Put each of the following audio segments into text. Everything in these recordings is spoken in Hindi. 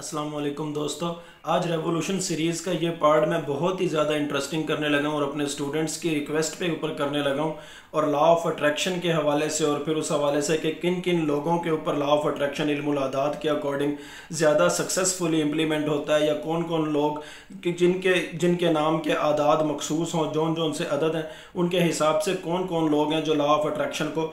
वालेकुम दोस्तों। आज रेवोल्यूशन सीरीज़ का ये पार्ट मैं बहुत ही ज़्यादा इंटरेस्टिंग करने लगा हूँ और अपने स्टूडेंट्स की रिक्वेस्ट पे ऊपर करने लगा हूँ और लॉ ऑफ़ अट्रैक्शन के हवाले से और फिर उस हवाले से कि किन किन लोगों के ऊपर लॉ ऑफ़ अट्रैक्शन इल्मुलादात के अकॉर्डिंग ज़्यादा सक्सेसफुली इम्प्लीमेंट होता है या कौन कौन लोग जिनके जिनके नाम के आदाद मखसूस हों जौन जौन से अदद हैं उनके हिसाब से कौन कौन लोग हैं जो लॉ ऑफ़ अट्रैक्शन को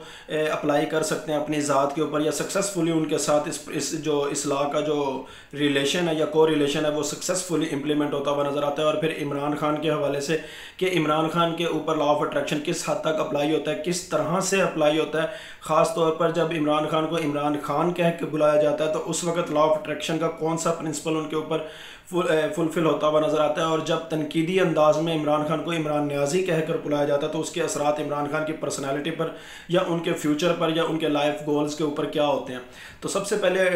अप्लाई कर सकते हैं अपनी ज़ात के ऊपर या सक्सेसफुली उनके साथ इस, इस जो इस लॉ का जो रिलेशन है या को रिलेशन है, वो सक्सेसफुली इम्प्लीमेंट होता हुआ नज़र आता है और फिर इमरान खान के हवाले से कि इमरान खान के ऊपर लॉ ऑफ़ अट्रैक्शन किस हद तक अप्लाई होता है, किस तरह से अप्लाई होता है ख़ास तौर पर जब इमरान खान को इमरान खान कह के बुलाया जाता है तो उस वक्त लॉ ऑफ़ अट्रैक्शन का कौन सा प्रिंसिपल उनके ऊपर फुलफ़िल होता हुआ नज़र आता है और जब तनकीदी अंदाज में इमरान खान को इमरान न्याजी कहकर बुलाया जाता है तो उसके असरात इमरान खान की पर्सनैलिटी पर या उनके फ्यूचर पर या उनके लाइफ गोल्स के ऊपर क्या होते हैं। तो सबसे पहले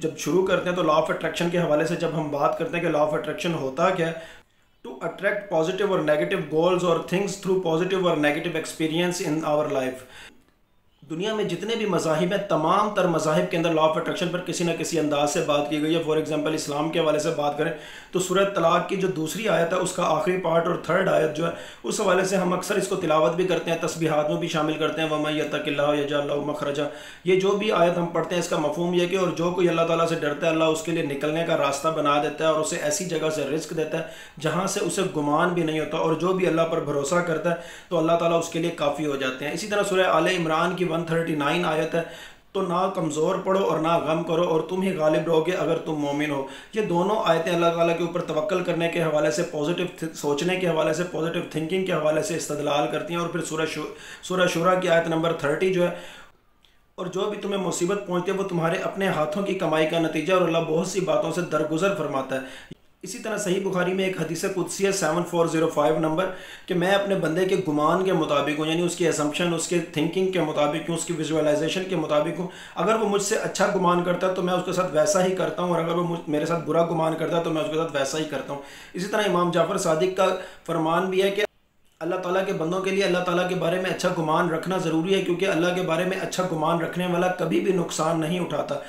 जब शुरू करते हैं तो लॉ ऑफ़ अट्रैक्शन के हवाले से जब हम बात करते हैं कि लॉ ऑफ़ अट्रैक्शन होता क्या टू अट्रैक्ट पॉजिटिव और नेगेटिव गोल्स और थिंग्स थ्रू पॉजिटिव और negative experience in our life दुनिया में जितने भी मजाहब हैं, तमाम तर मजाहब के अंदर लॉ ऑफ़ अट्रैक्शन पर किसी न किसी अंदाज से बात की गई है। फॉर एग्जांपल इस्लाम के हवाले से बात करें तो सूरत तलाक की जो दूसरी आयत है, उसका आखिरी पार्ट और थर्ड आयत जो है, उस हवाले से हम अक्सर इसको तिलावत भी करते हैं, तस्बीहात में भी शामिल करते हैं। वमा यतल्ला यजा मखरजा। ये जो भी आयत हम पढ़ते हैं, इसका मफहम यह कि और जो कोई अल्लाह ताला से डरता है, अल्लाह उसके लिए निकलने का रास्ता बना देता है और उसे ऐसी जगह से रिस्क देता है, जहाँ से उसे गुमान भी नहीं होता और जो भी अल्लाह पर भरोसा करता है तो अल्लाह ताला उसके लिए काफ़ी हो जाते हैं। इसी तरह सूर्य आल इमरान की वन थर्टी नाइन आयत है तो ना कमज़ोर पढ़ो और ना गम करो और तुम ही गालिब रहोगे अगर तुम मोमिन हो। ये दोनों आयतें अल्लाह ताला के ऊपर तवक्ल करने के हवाले से पॉजिटिव सोचने के हवाले से पॉजिटिव थिंकिंग के हवाले से इस्तदलाल करती हैं। और फिर सूरह सूरह शुरा की आयत नंबर थर्टी जो है, और जो भी तुम्हें मुसीबत पहुँचती है, वो तुम्हारे अपने हाथों की कमाई का नतीजा और अल्लाह बहुत सी बातों से दरगुजर फरमाता है। इसी तरह सही बुखारी में एक हदीस कुदसी है seven four zero five number, कि मैं अपने बंदे के गुमान के मुताबिक हूँ, यानी उसकी असम्पशन उसके थिंकिंग के मुताबिक हूँ, उसकी विजुअलाइजेशन के मुताबिक हूँ। अगर वो मुझसे अच्छा गुमान करता है तो मैं उसके साथ वैसा ही करता हूँ, और अगर वो मेरे साथ बुरा गुमान करता है तो मैं उसके साथ वैसा ही करता हूँ। इसी तरह इमाम जाफ़र सादिक का फरमान भी है कि अल्लाह ताला के बंदों के लिए अल्लाह ताला के बारे में अच्छा गुमान रखना ज़रूरी है, क्योंकि अल्लाह के बारे में अच्छा गुमान रखने वाला कभी भी नुकसान नहीं उठाता।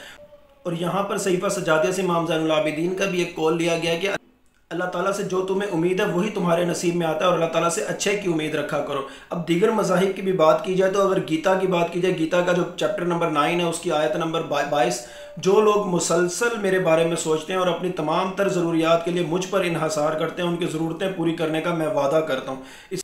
और यहाँ पर सहीफ़ा सजादिया से इमाम जैनलाबिदीन का भी एक कॉल लिया गया कि अल्लाह ताला से जो तुम्हें उम्मीद है, वही तुम्हारे नसीब में आता है और अल्लाह ताला से अच्छे की उम्मीद रखा करो। अब दीगर मजाहिब की भी बात की जाए तो अगर गीता की बात की जाए, गीता का जो चैप्टर नंबर नाइन है, उसकी आयत नंबर बाईस, जो लोग मुसलसल मेरे बारे में सोचते हैं और अपनी तमाम तर ज़रूरियात के लिए मुझ पर इन्हासार करते हैं, उनकी ज़रूरतें पूरी करने का मैं वादा करता हूँ। इस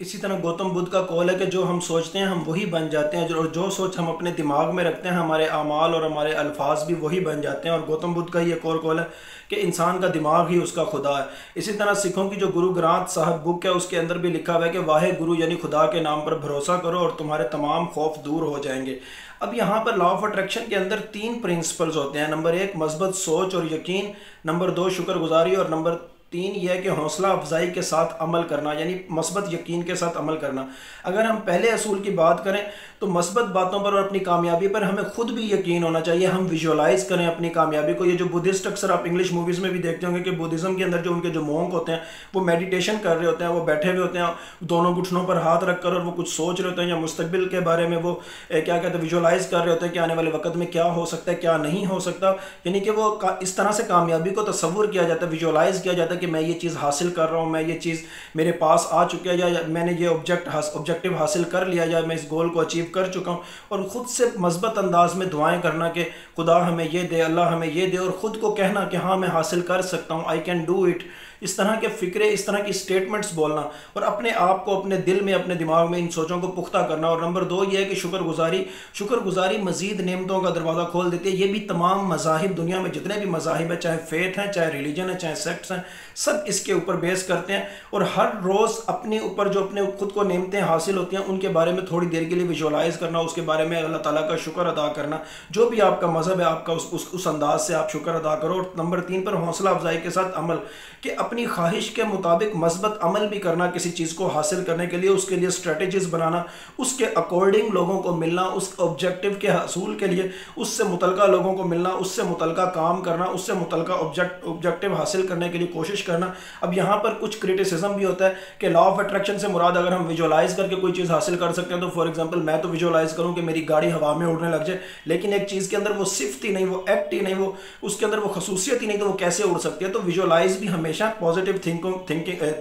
इसी तरह गौतम बुद्ध का कौल है कि जो हम सोचते हैं, हम वही बन जाते हैं और जो सोच हम अपने दिमाग में रखते हैं, हमारे अमाल और हमारे अल्फाज भी वही बन जाते हैं। और गौतम बुद्ध का ये कौल कौल है कि इंसान का दिमाग ही उसका खुदा है। इसी तरह सिखों की जो गुरु ग्रंथ साहब बुक है, उसके अंदर भी लिखा हुआ है कि वाहे गुरु, यानी खुदा के नाम पर भरोसा करो और तुम्हारे तमाम खौफ दूर हो जाएँगे। अब यहाँ पर लॉ ऑफ़ अट्रैक्शन के अंदर तीन प्रिंसिपल्स होते हैं। नंबर एक मस्बत सोच और यकीन। नंबर दो, शुक्रगुजारी। और नंबर तीन यह है कि हौसला अफजाई के साथ अमल करना, यानी मस्बत यकीन के साथ अमल करना। अगर हम पहले असूल की बात करें तो मस्बत बातों पर और अपनी कामयाबी पर हमें खुद भी यकीन होना चाहिए। हम विजुअलाइज करें अपनी कामयाबी को। ये जो बुद्धिस्ट अक्सर आप इंग्लिश मूवीज़ में भी देखते होंगे कि बुद्धिज़्म के अंदर जो उनके जो मोंग होते हैं, वो मेडिटेशन कर रहे होते हैं, वो बैठे हुए होते हैं, दोनों घुटनों पर हाथ रख कर और वो कुछ सोच रहे होते हैं या मुस्तबिल के बारे में वो क्या कहते हैं विजुअलाइज कर रहे होते हैं कि आने वाले वक्त में क्या हो सकता है, क्या नहीं हो सकता। यानी कि वो इस तरह से कामयाबी को तस्वुर किया जाता है विजुअलाइज किया जाता है कि मैं ये चीज़ हासिल कर रहा हूँ, मैं ये चीज़ मेरे पास आ चुका है या मैंने ये ऑब्जेक्ट ऑब्जेक्टिव हासिल कर लिया या मैं इस गोल को अचीव कर चुका हूँ। और ख़ुद से मस्बत अंदाज में दुआएँ करना कि खुदा हमें ये दे, अल्लाह हमें ये दे और ख़ुद को कहना कि हाँ मैं हासिल कर सकता हूँ आई कैन डू इट इस तरह के फ़िक्रे इस तरह की स्टेटमेंट्स बोलना और अपने आप को अपने दिल में अपने दिमाग में इन सोचों को पुख्ता करना। और नंबर दो ये है कि शुक्रगुजारी शुक्रगुजारी मजीद नियमतों का दरवाज़ा खोल देती है। ये भी तमाम मजाहब दुनिया में जितने भी मजाहिब हैं चाहे फेथ हैं चाहे रिलीजन है चाहे सेक्ट्स हैं सब इसके ऊपर बेस करते हैं। और हर रोज़ अपने ऊपर जो अपने खुद को नियमतें हासिल होती हैं उनके बारे में थोड़ी देर के लिए विजुअलाइज करना उसके बारे में अल्लाह ताला का शुक्र अदा करना। जो भी आपका मज़हब है आपका उस उस, उस अंदाज से आप शुक्र अदा करो। और नंबर तीन पर हौसला अफजाई के साथ अमल कि अपनी ख्वाहिश के मुताबिक मस्बत अमल भी करना किसी चीज़ को हासिल करने के लिए, उसके लिए स्ट्रेटजीज बनाना, उसके अकॉर्डिंग लोगों को मिलना, उस ऑब्जेक्टिव के हसूल के लिए, उससे मुतलका लोगों को मिलना, उससे मुतलका काम करना, उससे मुतलका ऑब्जेक्ट ऑब्जेक्टिव हासिल करने के लिए कोशिश करना। अब यहाँ पर कुछ क्रिटिसिज्म भी होता है कि लॉ ऑफ़ अट्रैक्शन से मुराद अगर हम विजुअलाइज करके कोई चीज़ हासिल कर सकते हैं तो फॉर एग्ज़ाम्पल मैं तो विजुअलाइज करूँ कि मेरी गाड़ी हवा में उड़ने लग जाए, लेकिन एक चीज़ के अंदर वो सिफ्त ही नहीं, वो एक्ट ही नहीं, वो उसके अंदर वो खसूसियत ही नहीं तो वो कैसे उड़ सकती है। तो विजुअलाइज भी हमेशा पॉजिटिव थिंकिंग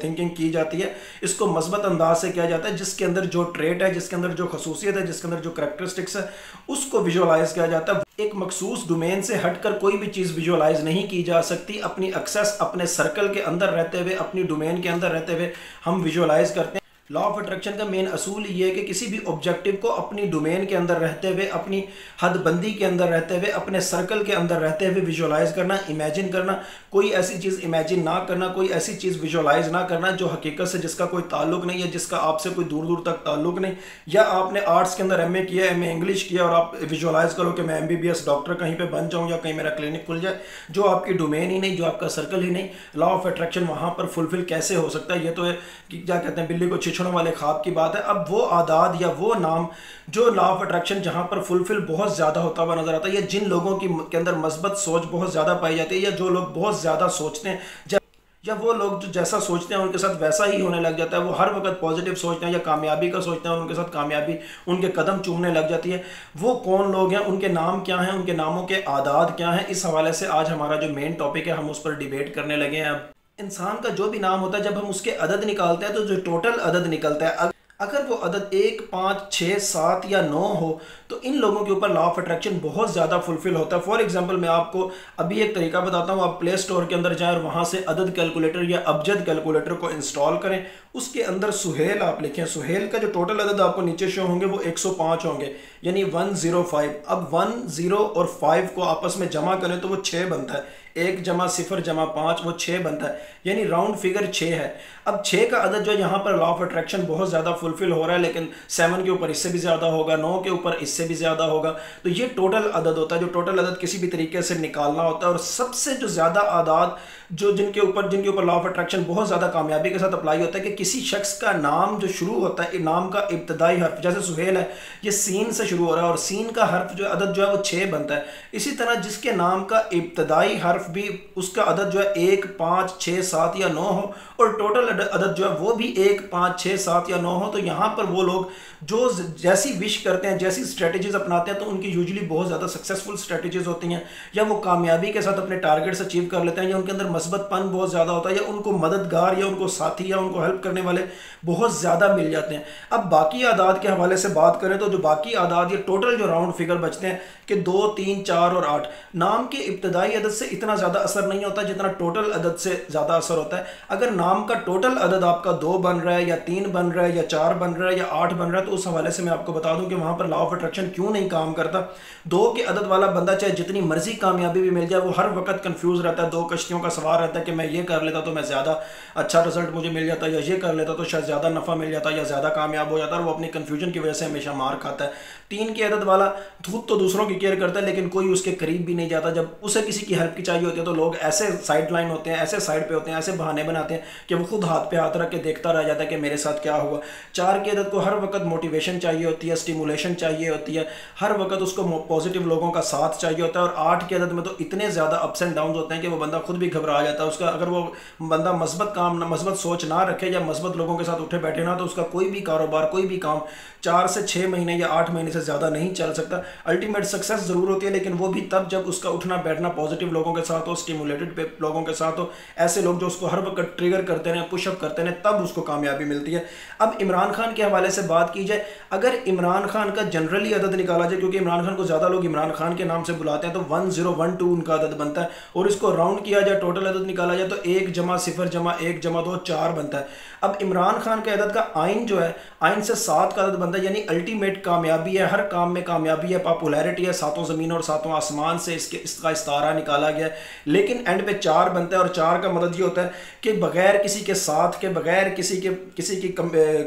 थिंकिंग की जाती है। इसको मस्बत अंदाज से किया जाता है, जिसके अंदर जो ट्रेट है, जिसके अंदर जो खसूसियत है, जिसके अंदर जो करेक्टरिस्टिक्स है, उसको विजुअलाइज किया जाता है। एक मखसूस डोमेन से हटकर कोई भी चीज़ विजुअलाइज नहीं की जा सकती। अपनी एक्सेस अपने सर्कल के अंदर रहते हुए, अपनी डोमेन के अंदर रहते हुए हम विजुअलाइज करते हैं। लॉ ऑफ़ अट्रैक्शन का मेन असूल ये है कि किसी भी ऑब्जेक्टिव को अपनी डोमेन के अंदर रहते हुए, अपनी हदबंदी के अंदर रहते हुए, अपने सर्कल के अंदर रहते हुए विजुअलाइज करना इमेजिन करना, कोई ऐसी चीज़ इमेजिन ना करना, कोई ऐसी चीज़ विजुअलाइज ना करना जो हकीकत से जिसका कोई ताल्लुक नहीं है, जिसका आपसे कोई दूर दूर तक ताल्लुक नहीं। या आपने आर्ट्स के अंदर एम ए किया एम ए इंग्लिश किया और आप विजुअलाइज करो कि मैं M B B S doctor कहीं पर बन जाऊँ या कहीं मेरा क्लिनिक खुल जाए, जो आपकी डोमेन ही नहीं, जो आपका सर्कल ही नहीं। लॉ ऑफ़ अट्रैक्शन वहाँ पर फुलफिल कैसे हो सकता है? ये तो क्या कहते हैं, बिल्ली को छिछड़ों वाले ख्वाब की बात है। अब वो आदाद या वो नाम जो लॉ ऑफ़ अट्रैक्शन जहाँ पर फुलफिल बहुत ज़्यादा होता हुआ नज़र आता है, या जिन लोगों की के अंदर मस्बत सोच बहुत ज़्यादा पाई जाती है, या जो लोग बहुत ज़्यादा सोचते हैं या वो लोग जो जैसा सोचते हैं उनके साथ वैसा ही होने लग जाता है। वो हर वक्त पॉजिटिव सोचते हैं या कामयाबी का सोचते हैं, उनके साथ कामयाबी, उनके कदम चूमने लग जाती है। वो कौन लोग हैं, उनके नाम क्या हैं, उनके नामों के आदाद क्या हैं, इस हवाले से आज हमारा जो मेन टॉपिक है, हम उस पर डिबेट करने लगे हैं। अब इंसान का जो भी नाम होता है, जब हम उसके अदद निकालते हैं तो जो टोटल अदद निकलता है अगर वो अदद एक, पाँच, छः, सात या नौ हो तो इन लोगों के ऊपर लॉ ऑफ़ अट्रैक्शन बहुत ज़्यादा फुलफिल होता है। फॉर एग्जांपल मैं आपको अभी एक तरीका बताता हूँ। आप प्ले स्टोर के अंदर जाएँ और वहाँ से अदद कैलकुलेटर या अबजद कैलकुलेटर को इंस्टॉल करें। उसके अंदर सुहेल आप लिखें। सुहेल का जो टोटल अदद आपको नीचे शो होंगे, वो 105 होंगे, यानी 105 अब 10 और 5 को आपस में जमा करें तो वो छः बनता है। एक जमा सिफर जमा पाँच वो छः बनता है। यानी राउंड फिगर छः है। अब छः का अदद जो यहाँ पर लॉ ऑफ़ अट्रैक्शन बहुत ज़्यादा फुलफिल हो रहा है, लेकिन सेवन के ऊपर इससे भी ज़्यादा होगा, नौ के ऊपर इससे भी ज़्यादा होगा। तो ये टोटल अदद होता है, जो टोटल अदद किसी भी तरीके से निकालना होता है, और सबसे जो ज़्यादा आदाद जो जिनके ऊपर जिनके ऊपर लॉ ऑफ़ अट्रैक्शन बहुत ज़्यादा कामयाबी के साथ अप्लाई होता है, कि किसी शख्स का नाम जो शुरू होता है, नाम का इब्तदाई हर्फ, जैसे सुहेल है, ये सीन से शुरू हो रहा है, और सीन का हर्फ जो अदद जो है, वो छः बनता है। इसी तरह जिसके नाम का इब्तदाई हर्फ भी, उसका अदद जो है, एक, पाँच छः सात या नौ हो, और टोटल अदद जो है वो भी एक, पाँच छः सात या नौ हो तो यहाँ पर वो लोग जो जैसी विश करते हैं, जैसी स्ट्रेटजीज अपनाते हैं तो उनकी यूजली बहुत ज़्यादा सक्सेसफुल स्ट्रेटजीज होती हैं। या वो कामयाबी के साथ अपने टारगेट्स अचीव कर लेते हैं, या उनके अंदर मस्बतपन बहुत ज़्यादा होता है, या उनको मददगार, या उनको साथी, या उनको हेल्प करने वाले बहुत ज़्यादा मिल जाते हैं। अब बाकी आदाद के हवाले से बात करें तो जो बाकी आदाद या टोटल जो राउंड फिगर बचते हैं, कि दो, तीन, चार और आठ, नाम के इब्तदाई अदद से इतना ज़्यादा असर नहीं होता, जितना टोटल अदद से ज़्यादा असर होता है। अगर नाम का टोटल अदद आपका दो बन रहा है या तीन बन रहा है या चार बन रहा है या आठ बन रहा है तो उस हवाले से मैं आपको बता दूँ कि वहाँ पर लॉ ऑफ़ अट्रैक्शन क्यों नहीं काम करता। दो के अदद वाला बंदा चाहे जितनी मर्ज़ी कामयाबी भी मिल जाए, वो हर वक्त कन्फ्यूज़ रहता है, दो कश्तियों का सवार रहता है कि मैं ये कर लेता तो मैं ज़्यादा अच्छा रिज़ल्ट मुझे मिल जाता या ये कर लेता तो शायद ज़्यादा नफ़ा मिल जाता या ज़्यादा कामयाब हो जाता और वो अपनी कन्फ्यूज़न की वजह से हमेशा मार खाता है। तीन की अदद वाला खुद तो दूसरों की केयर करता है, लेकिन कोई उसके करीब भी नहीं जाता। जब उसे किसी की हेल्प की चाहिए होती है तो लोग ऐसे साइड लाइन होते हैं, ऐसे साइड पे होते हैं, ऐसे बहाने बनाते हैं कि वो खुद हाथ पे हाथ रख के देखता रह जाता है कि मेरे साथ क्या हुआ। चार की अदद को हर वक्त मोटिवेशन चाहिए होती है स्टिमुलेशन चाहिए होती है। हर वक्त उसको पॉजिटिव लोगों का साथ चाहिए होता है, और आठ की अदद में तो इतने ज़्यादा अप्स एंड डाउन होते हैं कि वो बंदा खुद भी घबरा जाता है। उसका अगर वो बंदा मस्बत काम ना मस्बत सोच ना रखे या मस्बत लोगों के साथ उठे बैठे ना तो उसका कोई भी कारोबार, कोई भी काम चार से छः महीने या आठ महीने से ज़्यादा नहीं चल सकता। अल्टीमेट सक्सेस ज़रूर होती है, लेकिन वो भी तब जब उसका उठना बैठना पॉजिटिव लोगों के साथ हो स्टिमुलेटेड लोगों के साथ हो। ऐसे लोग जो उसको हर वक्त ट्रिगर करते रहें पुशअप करते रहें तब उसको कामयाबी मिलती है। अब इमरान खान के हवाले से बात की जाए, अगर इमरान खान का जनरली अदद निकाला जाए, क्योंकि इमरान खान को ज़्यादा लोग इमरान खान के नाम से बुलाते हैं तो वन ज़ीरो वन टू उनका अदद बनता है। और इसको राउंड किया जाए टोटल अदद निकाला जाए तो एक जमा, सिफर जमा, एक जमा, दो, चार बनता है। अब इमरान खान के अदद का आइन जो है, आइन से सात का अदद बनता है, यानी अल्टीमेट कामयाबी है, हर काम में कामयाबी है पॉपुलैरिटी है, सातों ज़मीन और सातों आसमान से इसके, इसका इस्तारा निकाला गया लेकिन एंड पे चार बनता है और चार का मदद ये होता है कि बगैर किसी के साथ के, बगैर किसी के, किसी की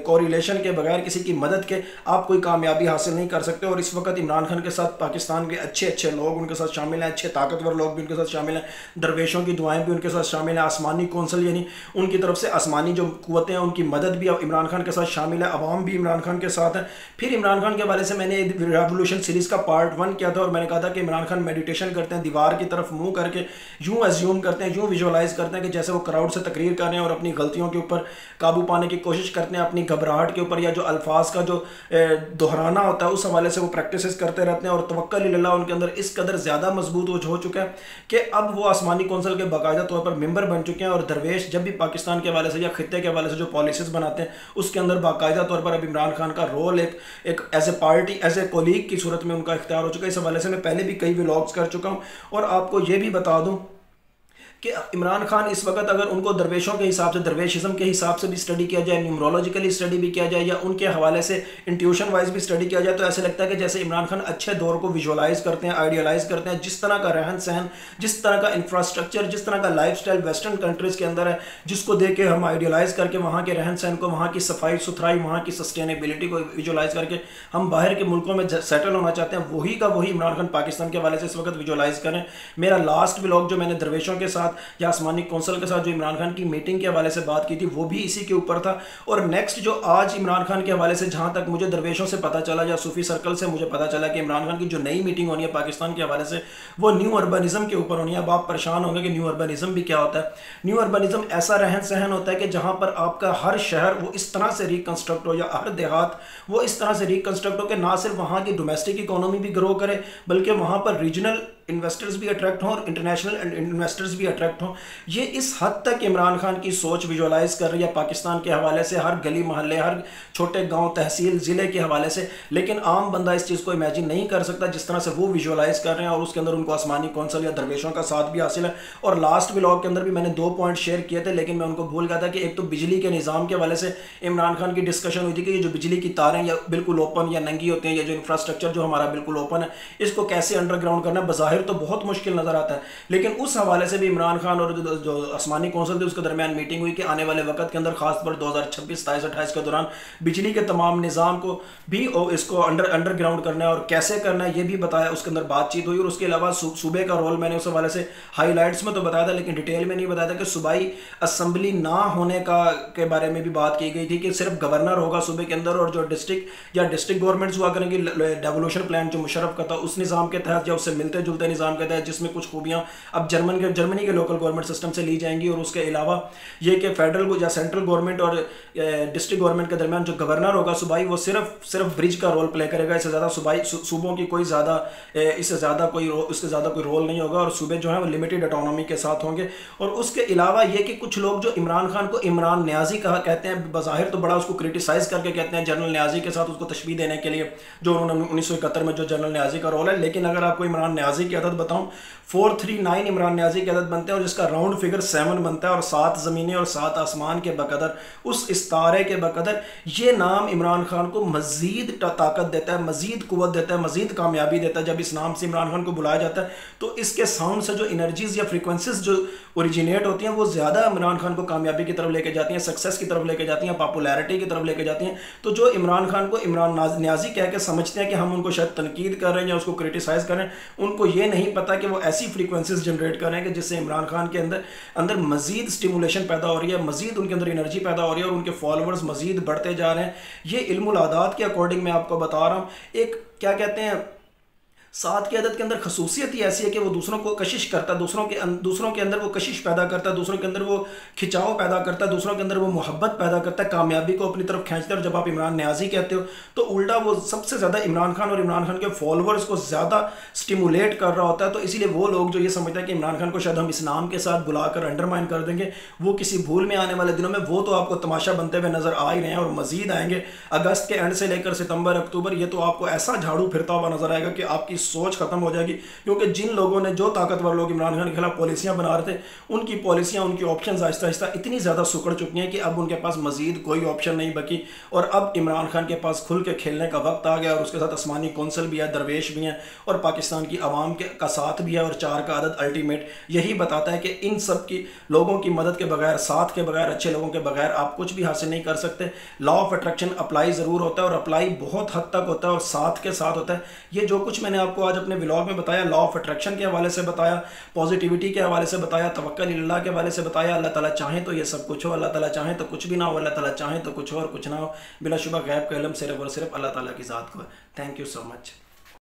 कोरिलेशन के, बगैर किसी की मदद के आप कोई कामयाबी हासिल नहीं कर सकते। और इस वक्त इमरान खान के साथ पाकिस्तान के अच्छे अच्छे लोग उनके साथ शामिल हैं, अच्छे ताकतवर लोग भी उनके साथ शामिल हैं, दरवेशों की दुआएँ भी उनके साथ शामिल हैं, आसमानी कौंसल, यानी उनकी तरफ़ से आसमानी जो कुतें हैं, उनकी मदद भी इमरान खान के साथ शामिल है, अवाम भी इमरान खान के साथ है। फिर इमरान खान के हवाले से मैंने रेवोल्यूशन सीरीज़ का पार्ट वन किया था और मैंने कहा था कि इमरान खान मेडिटेशन करते हैं, दीवार की तरफ़ मुँह करके यूँ एज्यूम करते हैं, यूँ विजुअलाइज करते हैं कि जैसे वो क्राउड से तकरीर कर रहे हैं और अपनी गलतियों के ऊपर काबू पाने की कोशिश करते हैं, अपनी घबराहट के ऊपर या जो अल्फाज का जो दोहराना होता है, उस हवाले से वो प्रैक्टिस करते रहते हैं और तवक्ल उनके अंदर इस कदर ज़्यादा मज़बूत हो चुका है कि अब वो आसमानी कौंसल के बाकायदा तौर पर मेंबर बन चुके हैं और दरवेश जब भी पाकिस्तान के हवाले से या खत्े के हवाले से जो पॉलिसीज़ बनाते हैं, उसके अंदर बाकायदा तौर पर अब इमरान खान का रोल एक एक as a party as a colleague की सूरत में उनका इख्तियार हो चुका है। इस हवाले से मैं पहले भी कई व्लॉग्स कर चुका हूँ और आपको ये भी बता दूँ कि इमरान खान इस वक्त अगर उनको दरवेशों के हिसाब से, दरवेशिज़म के हिसाब से भी स्टडी किया जाए न्यूमरोलॉजिकली स्टडी भी किया जाए या उनके हवाले से इंट्यूशन वाइज भी स्टडी किया जाए तो ऐसे लगता है कि जैसे इमरान खान अच्छे दौर को विजुअलाइज करते हैं आइडियलाइज करते हैं, जिस तरह का रहन सहन जिस तरह का इंफ्रास्ट्रक्चर जिस तरह का लाइफ वेस्टर्न कंट्रीज़ के अंदर है, जिसको देख के हम आइडियलाइज करके वहाँ के रहन सहन को, वहाँ की सफ़ाई सुथराई वहाँ की सस्टेनेबिलिटी को विजुअलाइज करके हम बाहर के मुल्कों में सेटल होना चाहते हैं, वही का वही इमरान खान पाकिस्तान के हवाले से इस वक्त विजुअलाइज करें। मेरा लास्ट ब्लॉग जो मैंने दरवेशों के साथ या आसमानी कौंसल के साथ जो इमरान खान की मीटिंग के हवाले से बात की थी, वो भी इसी के ऊपर था। और नेक्स्ट जो आज इमरान खान के हवाले से, जहाँ तक मुझे दरवेशों से पता चला, या सूफी सर्कल से मुझे पता चला कि इमरान खान की जो नई मीटिंग होनी है पाकिस्तान के हवाले से, वो न्यू अर्बनिज़म के ऊपर होनी है। अब आप परेशान होंगे कि न्यू अर्बनिज़म भी क्या होता है। न्यू अर्बनिज़म ऐसा रहन सहन होता है कि जहाँ पर आपका हर शहर, वो इस तरह से रिकन्स्ट्रक्ट हो, या हर देहात, वो इस तरह से रिकन्स्ट्रक्ट हो कि ना सिर्फ़ वहाँ की डोमेस्टिक इकोनॉमी भी ग्रो करे, बल्कि वहाँ पर रीजनल इन्वेस्टर्स भी अट्रैक्ट हों और इंटरनेशनल इन्वेस्टर्स भी अट्रैक्ट हों। ये इस हद तक इमरान खान की सोच विजुअलाइज कर रही है, पाकिस्तान के हवाले से, हर गली, मोहल्ले, हर छोटे गाँव, तहसील, ज़िले के हवाले से। लेकिन आम बंदा इस चीज़ को इमेजिन नहीं कर सकता, जिस तरह से वो विजुअलाइज कर रहे हैं, और उसके अंदर उनको आसमानी कौंसल या दरवेशों का साथ भी हासिल है। और लास्ट ब्लॉग के अंदर भी मैंने दो पॉइंट शेयर किए थे, लेकिन मैं उनको भूल गया था कि एक तो बिजली के निज़ाम के हवाले से इमरान खान की डिस्कशन हुई थी कि ये जो बिजली की तारें या बिल्कुल ओपन या नंगी होती हैं, या जो इंफ्रास्ट्रक्चर जो हमारा बिल्कुल ओपन है, इसको कैसे अंडरग्राउंड करना बाहिर तो बहुत मुश्किल नज़र आता है। लेकिन उस हवाले से भी इमरान खान और जो आसमानी कौंसल थी, उसके दरमियान मीटिंग हुई कि आने वाले वक्त के अंदर खासतौर दो हज़ार छब्बीस, सताईस, अट्ठाईस के दौरान बिजली के तमाम निज़ाम को भी इसको अंडर अंडरग्राउंड करना है और कैसे करना है, ये भी बताया, उसके अंदर बातचीत हुई और उसके अलावा सूबे का रोल मैंने उस हवाले से हाईलाइट्स में तो बताया था, लेकिन डिटेल में नहीं बताया था कि सूबाई असम्बली ना होने का के बारे में भी बात की गई थी कि सिर्फ़ गवर्नर होगा सूबे के अंदर और जो डिस्ट्रिक्ट या डिस्ट्रिक्ट गवर्नमेंट्स हुआ करेंगे डेवोल्यूशन प्लान जो मुशरफ का था, उस निज़ाम के तहत या उससे मिलते जुलते निज़ाम के तहत जिसमें कुछ खूबियाँ अब जर्मन के, जर्मनी के लोकल गवर्नमेंट सिस्टम से ली जाएँगी और उसके अलावा ये कि फेडरल या सेंट्रल गवर्नमेंट और डिस्ट्रिक्ट गवर्नमेंट के दरमियान जो गवर्नर होगा, सूबाई, वो सिर्फ़ सिर्फ़ ब्रिज का रोल प्ले करेगा। इससे ज़्यादा सूबाई सूबों की कोई ज़्यादा इससे ज़्यादा कोई उससे ज़्यादा कोई रोल नहीं होगा और सूबे जो है वो लिमिटेड अटोनॉमी के साथ होंगे। और उसके अलावा ये कि कुछ लोग जो इमरान खान को इमरान न्याजी कहा, कहते हैं, बज़ाहिर तो बड़ा उसको क्रिटिसाइज़ करके कहते हैं जनरल न्याजी के साथ उसको तशबी देने के लिए, जो उन्होंने उन्नीस में जो जनरल न्याजी का रोल है। लेकिन अगर आपको इमरान न्याजी की आदत बताऊँ four three nine Imran Niazi की आदत बनते हैं और जिसका राउंड फिगर सेवन बनता है और सात ज़मीनें और सात आसमान के बकदर, उस इस्तारे के बकदर, ये नाम इमरान खान को मज़ीद ताकत देता है, मज़ीद कुत देता है, मज़ीद कामयाबी देता है। जब इस नाम से इमरान खान को बुलाया जाता है तो इसके साउंड से जो इनर्जीज़ या फ्रिक्वेंसीज जो ओरिजिनेट होती हैं, वो ज़्यादा इमरान खान को कामयाबी की तरफ़ लेके जाती हैं सक्सेस की तरफ़ लेके जाती हैं पॉपुलैरिटी की तरफ़ लेके जाती हैं। तो जो इमरान खान को इमरान न्याजी कह के समझते हैं कि हम उनको शायद तनकीद कर रहे हैं या उसको क्रिटिसाइज़ कर उनको ये नहीं पता कि वो ऐसी फ्रीक्वेंसीज जनरेट कर रहे हैं कि जिससे इमरान खान के अंदर अंदर मजीद स्टिमुलेशन पैदा हो रही है, मजीद उनके अंदर एनर्जी पैदा हो रही है और उनके फॉलोअर्स मजीद बढ़ते जा रहे हैं। ये इल्मुल आदात के अकॉर्डिंग मैं आपको बता रहा हूँ। एक, क्या कहते हैं सात की आदत के अंदर खसूसियत ही ऐसी है कि वो दूसरों को कशिश करता, दूसरों के दूसरों के अंदर वो कशिश पैदा करता है दूसरों के अंदर वो खिंचाव पैदा करता, दूसरों के अंदर वो मोहब्बत पैदा करता है कामयाबी को अपनी तरफ़ खींचता है और जब आप इमरान न्याजी कहते हो तो उल्टा वो सबसे ज़्यादा इमरान खान और इमरान खान के फॉलोअर्स को ज़्यादा स्टिमुलेट कर रहा होता है तो इसीलिए वो लोग जो ये समझते हैं कि इमरान खान को शायद हम इस नाम के साथ बुलाकर अंडरमाइन कर देंगे। वो किसी भूल में आने वाले दिनों में, वो तो आपको तमाशा बनते हुए नज़र आ ही रहे हैं और मजीद आएँगे। अगस्त के एंड से लेकर सितंबर, अक्टूबर, ये तो आपको ऐसा झाड़ू फिरता हुआ नज़र आएगा कि आपकी सोच खत्म हो जाएगी। क्योंकि जिन लोगों ने जो ताकतवर लोग इमरान खान के खिलाफ पॉलिसियाँ बना रहे थे, उनकी पॉलिसियाँ, उनकी ऑप्शन आहिस्ता आहिस्ता इतनी ज़्यादा सुकड़ चुकी हैं कि अब उनके पास मजीद कोई ऑप्शन नहीं बची। और अब इमरान खान के पास खुल के खेलने का वक्त आ गया और उसके साथ आसमानी कौंसल भी है, दरवेश भी हैं और पाकिस्तान की आवाम के का साथ भी है और चार का आदत अल्टीमेट यही बताता है कि इन सब की लोगों की मदद के बगैर, साथ के बगैर, अच्छे लोगों के बगैर आप कुछ भी हासिल नहीं कर सकते। लॉ ऑफ़ अट्रैक्शन अप्लाई ज़रूर होता है और अप्लाई बहुत हद तक होता है और साथ के साथ होता है। ये जो कुछ मैंने आपको आज अपने ब्लॉग में बताया लॉ ऑफ़ अट्रैक्शन के हवाले से बताया पॉजिटिविटी के हवाले से बताया तवक्ल के हवाले से बताया, अल्लाह ताला चाहे तो ये सब कुछ हो, अल्लाह ताला चाहे तो कुछ भी ना हो, अल्लाह ताला चाहे तो कुछ हो और कुछ ना हो बिलाशुबा गैब का इलम सिर्फ़ और सिर्फ़ अल्लाह ताला की ज़ात को। Thank you so much